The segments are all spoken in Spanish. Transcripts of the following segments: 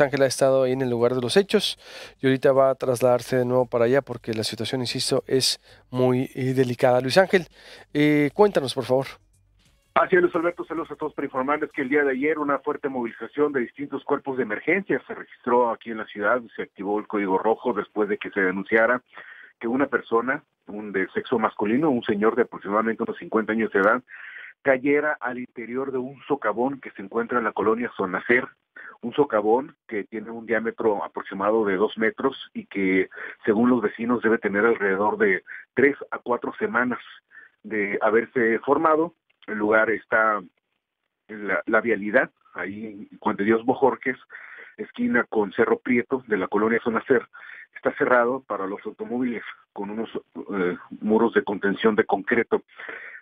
Ángel ha estado ahí en el lugar de los hechos y ahorita va a trasladarse de nuevo para allá porque la situación, insisto, es muy eh, delicada. Luis Ángel, eh, cuéntanos, por favor. Así es, Luis Alberto, saludos a todos para informarles que el día de ayer una fuerte movilización de distintos cuerpos de emergencia se registró aquí en la ciudad, se activó el código rojo después de que se denunciara que una persona, un de sexo masculino, un señor de aproximadamente unos 50 años de edad, cayera al interior de un socavón que se encuentra en la colonia Sonacer, un socavón que tiene un diámetro aproximado de dos metros y que según los vecinos debe tener alrededor de tres a cuatro semanas de haberse formado. El lugar está en la, vialidad, ahí Juan de Dios Bojorques, esquina con Cerro Prieto de la colonia Sonacer. Está cerrado para los automóviles con unos eh, muros de contención de concreto.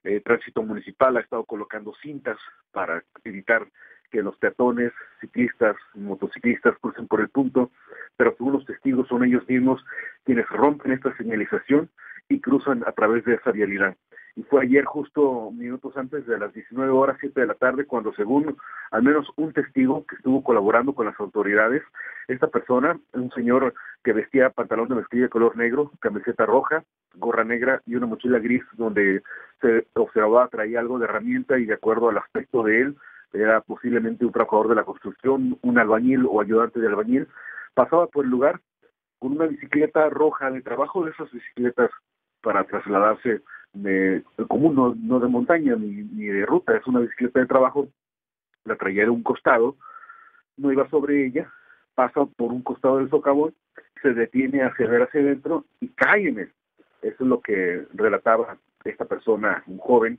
Eh, tránsito municipal ha estado colocando cintas para evitar que los peatones, ciclistas, motociclistas crucen por el punto, pero según los testigos son ellos mismos quienes rompen esta señalización y cruzan a través de esa vialidad. Y fue ayer justo minutos antes de las 19 horas, 7 de la tarde, cuando según al menos un testigo que estuvo colaborando con las autoridades, esta persona, un señor que vestía pantalón de mezclilla de color negro, camiseta roja, gorra negra y una mochila gris donde se observaba traía algo de herramienta y de acuerdo al aspecto de él, era posiblemente un trabajador de la construcción, un albañil o ayudante de albañil, pasaba por el lugar con una bicicleta roja de trabajo, de esas bicicletas para trasladarse de, común, no, no de montaña ni, ni de ruta, es una bicicleta de trabajo, la traía de un costado, no iba sobre ella, pasa por un costado del socavón, se detiene hacia ver hacia adentro y cae en él. Eso es lo que relataba esta persona, un joven,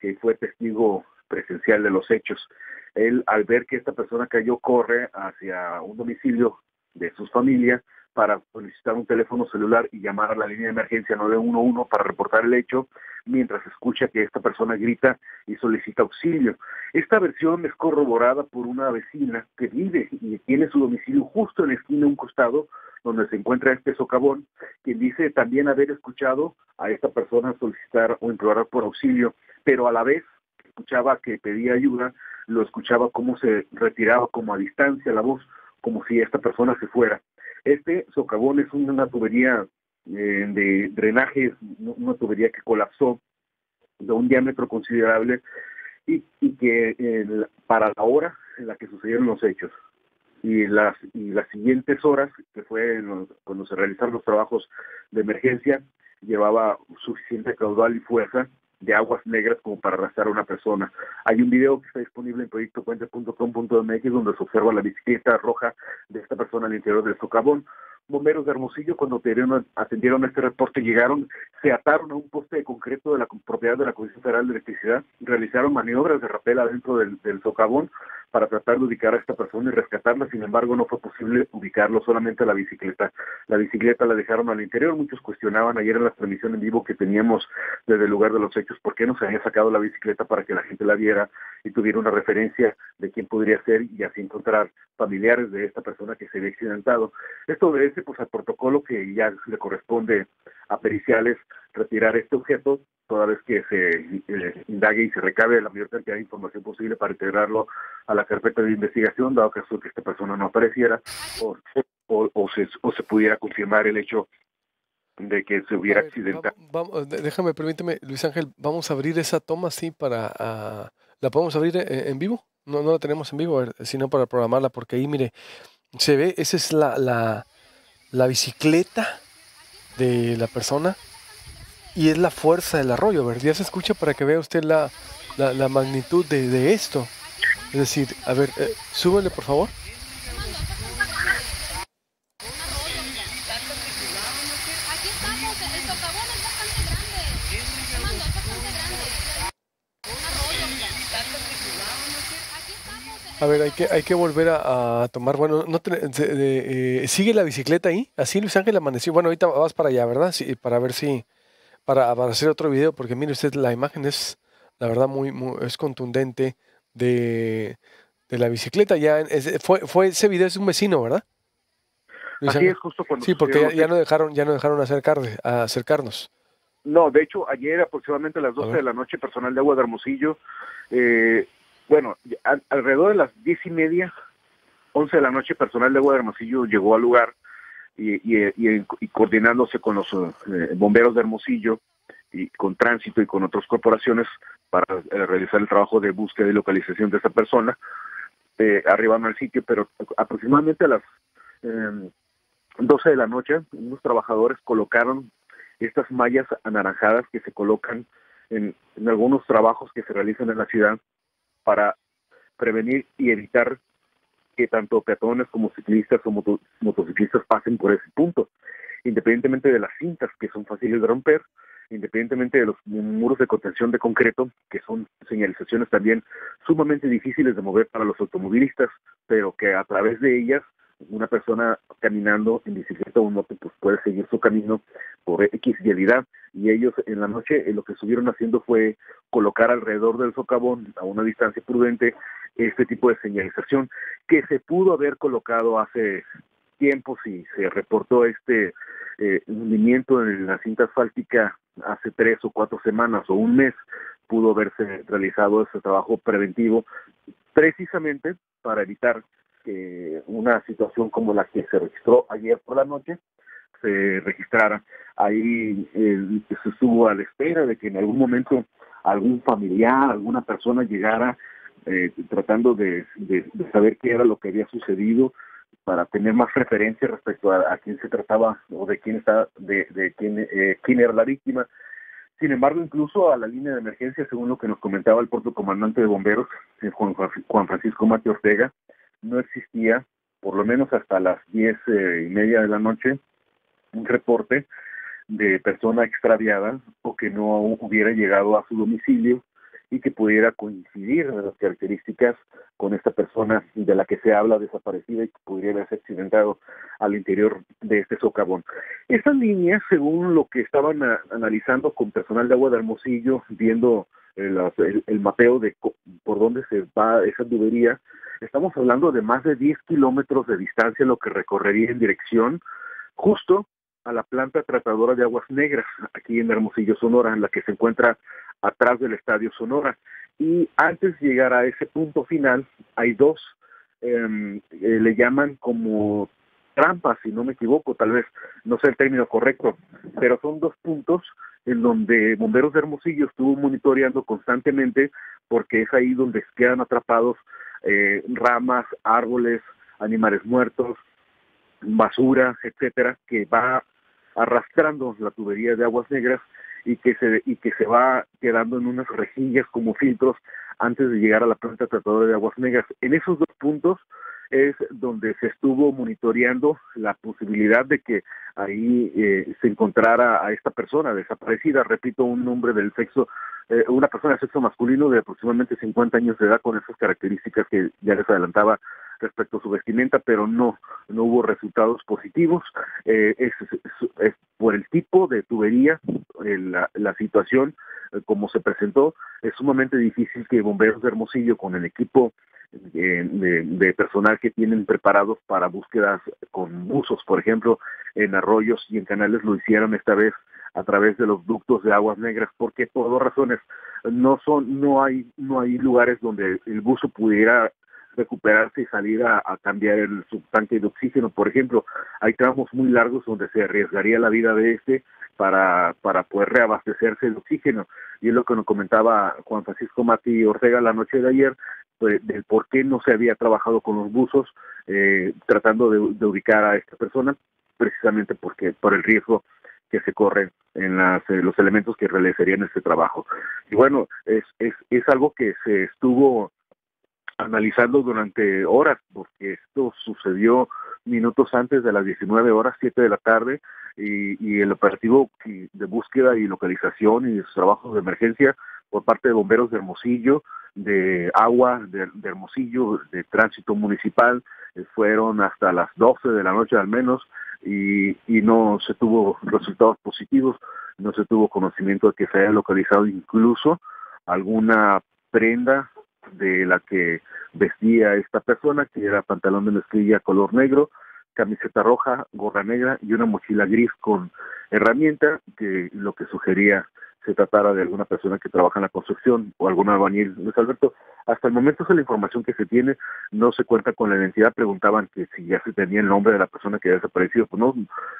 que fue testigo presencial de los hechos. Él, al ver que esta persona cayó, corre hacia un domicilio de sus familias para solicitar un teléfono celular y llamar a la línea de emergencia 911 para reportar el hecho, mientras escucha que esta persona grita y solicita auxilio. Esta versión es corroborada por una vecina que vive y tiene su domicilio justo en la esquina, un costado, donde se encuentra este socavón, quien dice también haber escuchado a esta persona solicitar o implorar por auxilio, pero a la vez escuchaba que pedía ayuda, lo escuchaba cómo se retiraba como a distancia la voz, como si esta persona se fuera. Este socavón es una tubería eh, de drenaje, una tubería que colapsó de un diámetro considerable y, que para la hora en la que sucedieron los hechos y las y las siguientes horas que fue cuando se realizaron los trabajos de emergencia llevaba suficiente caudal y fuerza de aguas negras como para arrastrar a una persona. Hay un video que está disponible en proyectopuente.com.mx donde se observa la bicicleta roja de esta persona al interior del socavón. Bomberos de Hermosillo, cuando atendieron este reporte, llegaron, se ataron a un poste de concreto de la propiedad de la Comisión Federal de Electricidad, realizaron maniobras de rapel adentro del, del socavón, para tratar de ubicar a esta persona y rescatarla, sin embargo no fue posible ubicarlo solamente la bicicleta. La bicicleta la dejaron al interior, muchos cuestionaban ayer en la transmisión en vivo que teníamos desde el lugar de los hechos por qué no se había sacado la bicicleta para que la gente la viera y tuviera una referencia de quién podría ser y así encontrar familiares de esta persona que se había accidentado. Esto obedece pues al protocolo que ya le corresponde a periciales retirar este objeto toda vez que se eh, indague y se recabe la mayor cantidad de información posible para integrarlo a la carpeta de investigación, dado que esta persona no apareciera o, o, se, o se pudiera confirmar el hecho de que se hubiera accidentado. Vamos, déjame, permíteme, Luis Ángel, vamos a abrir esa toma, así para... Ah, ¿La podemos abrir en, vivo? No, no la tenemos en vivo, sino para programarla, porque ahí, mire, se ve, esa es la, la, la bicicleta de la persona y es la fuerza del arroyo, ¿verdad? Ya se escucha para que vea usted la, la, magnitud de, de, esto. Es decir, a ver, eh, súbele por favor. A ver, hay que, hay que volver a, tomar, bueno, no eh, sigue la bicicleta ahí, así Luis Ángel amaneció, bueno, ahorita vas para allá, ¿verdad? Para ver si, para, hacer otro video, porque mire usted, la imagen es, la verdad, muy, es contundente de, la bicicleta. Ya fue, fue ese video es un vecino, ¿verdad? Así es, justo cuando Sí, porque ya, no dejaron, ya no dejaron acercar, acercarnos. No, de hecho, ayer aproximadamente a las 12 de la noche, personal de Agua de Hermosillo, eh, bueno, alrededor de las diez y media 11 de la noche, personal de Agua de Hermosillo llegó al lugar y, y, coordinándose con los eh, bomberos de Hermosillo y con tránsito y con otras corporaciones para eh, realizar el trabajo de búsqueda y localización de esa persona, eh, arribaron al sitio, pero aproximadamente a las 12 em, de la noche, unos trabajadores colocaron estas mallas anaranjadas que se colocan en algunos trabajos que se realizan en la ciudad para prevenir y evitar que tanto peatones como ciclistas o motociclistas pasen por ese punto, independientemente de las cintas que son fáciles de romper, independientemente de los muros de contención de concreto, que son señalizaciones también sumamente difíciles de mover para los automovilistas, pero que a través de ellas una persona caminando en bicicleta o moto pues puede seguir su camino por X vialidad y ellos en la noche eh, lo que estuvieron haciendo fue colocar alrededor del socavón a una distancia prudente este tipo de señalización que se pudo haber colocado hace tiempo si se reportó este eh, hundimiento en la cinta asfáltica hace tres o cuatro semanas o un mes pudo haberse realizado ese trabajo preventivo precisamente para evitar que una situación como la que se registró ayer por la noche se registrara. Ahí eh, se estuvo a la espera de que en algún momento algún familiar, alguna persona llegara eh, tratando de, saber qué era lo que había sucedido para tener más referencia respecto a, quién se trataba o de quién está, de, de quién, eh, quién era la víctima. Sin embargo, incluso a la línea de emergencia, según lo que nos comentaba el propio comandante de bomberos, Juan, Juan Francisco Mati Ortega, no existía, por lo menos hasta las diez eh, y media de la noche, un reporte de persona extraviada o que no hubiera llegado a su domicilio y que pudiera coincidir en las características con esta persona de la que se habla desaparecida y que pudiera haberse accidentado al interior de este socavón. Esa línea, según lo que estaban analizando con personal de agua de Hermosillo, viendo el, el, mapeo de por dónde se va esa tubería, estamos hablando de más de 10 kilómetros de distancia lo que recorrería en dirección justo a la planta tratadora de aguas negras, aquí en Hermosillo, Sonora, en la que se encuentra atrás del Estadio Sonora. Y antes de llegar a ese punto final, hay dos, em, eh, le llaman como trampas, si no me equivoco, tal vez no sé el término correcto, pero son dos puntos en donde Bomberos de Hermosillo estuvo monitoreando constantemente porque es ahí donde quedan atrapados eh, ramas, árboles, animales muertos, basura, etcétera, que va arrastrando la tubería de aguas negras y que se y que se va quedando en unas rejillas como filtros antes de llegar a la planta tratadora de aguas negras. En esos dos puntos es donde se estuvo monitoreando la posibilidad de que ahí eh, se encontrara a esta persona desaparecida, repito, un hombre del sexo, eh, una persona de sexo masculino de aproximadamente 50 años de edad con esas características que ya les adelantaba respecto a su vestimenta, pero no, no hubo resultados positivos. Eh, es, por el tipo de tubería, la, la situación como se presentó, es sumamente difícil que bomberos de Hermosillo con el equipo de, personal que tienen preparados para búsquedas con buzos, por ejemplo, en arroyos y en canales lo hicieron esta vez a través de los ductos de aguas negras, porque por dos razones no son, no hay, no hay lugares donde el buzo pudiera recuperarse y salir a, cambiar el subtanque de oxígeno. Por ejemplo, hay tramos muy largos donde se arriesgaría la vida de este para, para poder reabastecerse de oxígeno. Y es lo que nos comentaba Juan Francisco Mati Ortega la noche de ayer, pues, del por qué no se había trabajado con los buzos eh, tratando de, ubicar a esta persona, precisamente porque por el riesgo que se corre en las, eh, los elementos que realizarían este trabajo. Y bueno, es, es, es algo que se estuvo analizando durante horas, porque esto sucedió minutos antes de las 19 horas, 7 de la tarde, y, el operativo de búsqueda y localización y sus trabajos de emergencia por parte de bomberos de Hermosillo, de agua de, Hermosillo, de tránsito municipal, eh, fueron hasta las 12 de la noche al menos, y, y no se tuvo resultados positivos, no se tuvo conocimiento de que se haya localizado incluso alguna prenda de la que vestía esta persona, que era pantalón de mezclilla color negro, camiseta roja, gorra negra y una mochila gris con herramienta, que lo que sugería se tratara de alguna persona que trabaja en la construcción o algún albañil. Luis Alberto, hasta el momento es la información que se tiene, no se cuenta con la identidad, preguntaban que si ya se tenía el nombre de la persona que había desaparecido, pues no,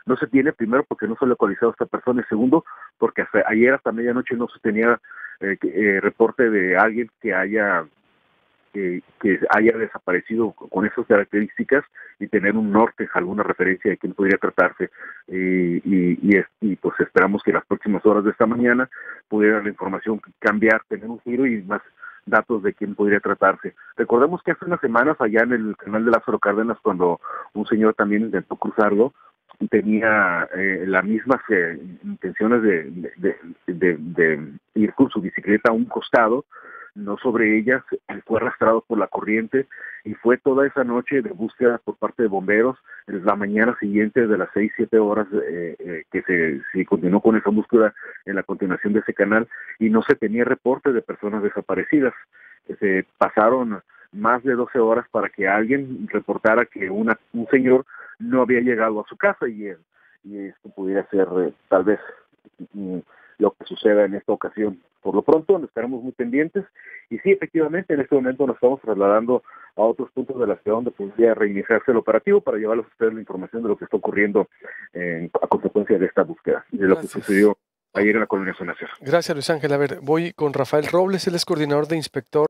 no se tiene, primero porque no se ha localizado a esta persona y segundo porque hasta ayer hasta medianoche no se tenía eh, eh, reporte de alguien que haya que, haya desaparecido con esas características y tener un norte, alguna referencia de quién podría tratarse. y, y, pues esperamos que las próximas horas de esta mañana pudiera la información cambiar, tener un giro y más datos de quién podría tratarse. Recordemos que hace unas semanas allá en el canal de Lázaro Cárdenas, cuando un señor también intentó cruzarlo, tenía eh, las mismas eh, intenciones de, de, ir con su bicicleta a un costado, no sobre ellas, fue arrastrado por la corriente y fue toda esa noche de búsqueda por parte de bomberos, en la mañana siguiente de las seis, siete horas eh, eh, que se, se, continuó con esa búsqueda en la continuación de ese canal y no se tenía reporte de personas desaparecidas. Se pasaron más de 12 horas para que alguien reportara que una, un señor no había llegado a su casa y, y esto pudiera ser eh, tal vez mm, lo que suceda en esta ocasión. Por lo pronto, nos estaremos muy pendientes y sí, efectivamente, en este momento nos estamos trasladando a otros puntos de la ciudad donde podría reiniciarse el operativo para llevarles a ustedes la información de lo que está ocurriendo a consecuencia de esta búsqueda y de lo que sucedió ayer en la colonia Zona Gracias, Luis Ángel. A ver, voy con Rafael Robles, él es coordinador de inspector